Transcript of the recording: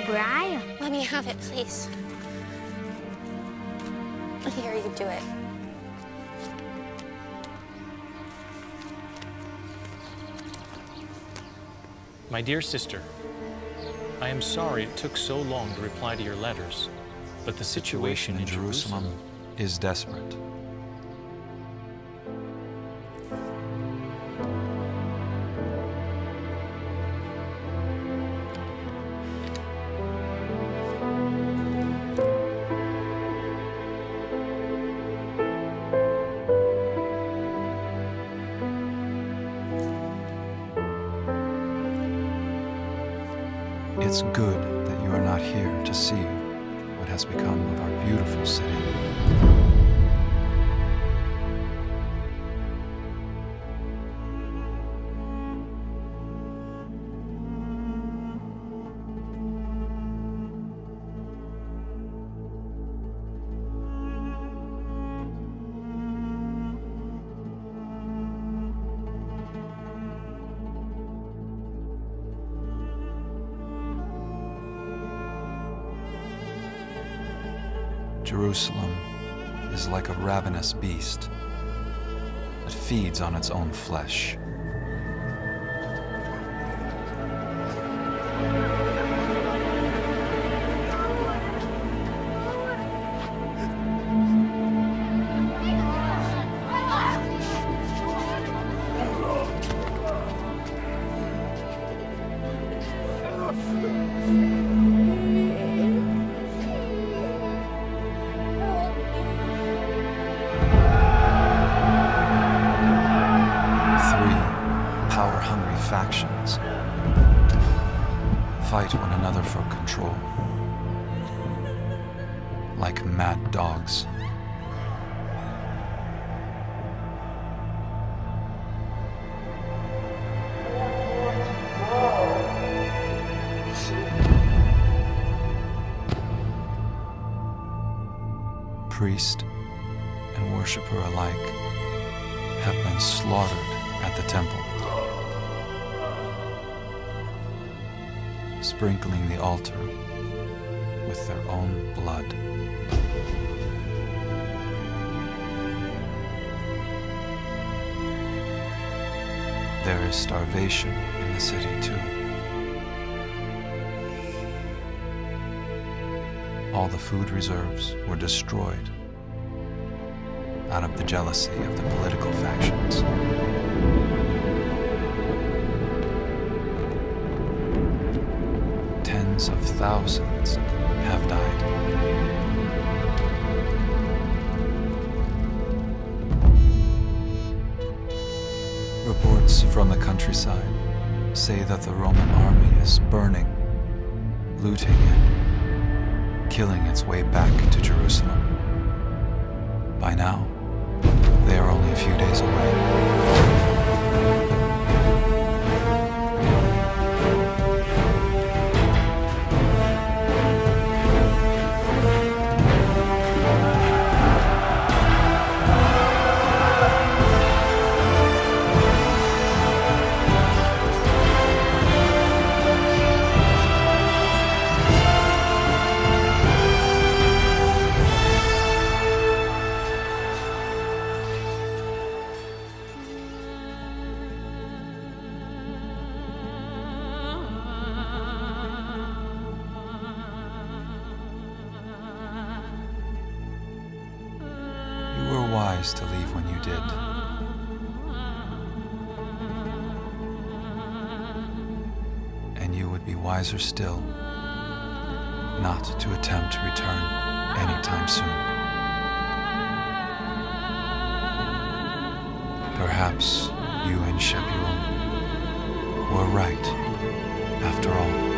cry. Let me have it, please. Here, you do it. My dear sister, I am sorry it took so long to reply to your letters, but the situation in Jerusalem is desperate. It's good that you are not here to see what has become of our beautiful city. Jerusalem is like a ravenous beast that feeds on its own flesh. Fight one another for control like mad dogs. Priest and worshiper alike have been slaughtered at the temple, sprinkling the altar with their own blood. There is starvation in the city too. All the food reserves were destroyed out of the jealousy of the political factions. Thousands have died. Reports from the countryside say that the Roman army is burning, looting, and killing its way back to Jerusalem. By now, they are only a few days away. To leave when you did. And you would be wiser still not to attempt to return anytime soon. Perhaps you and Shebuel were right after all.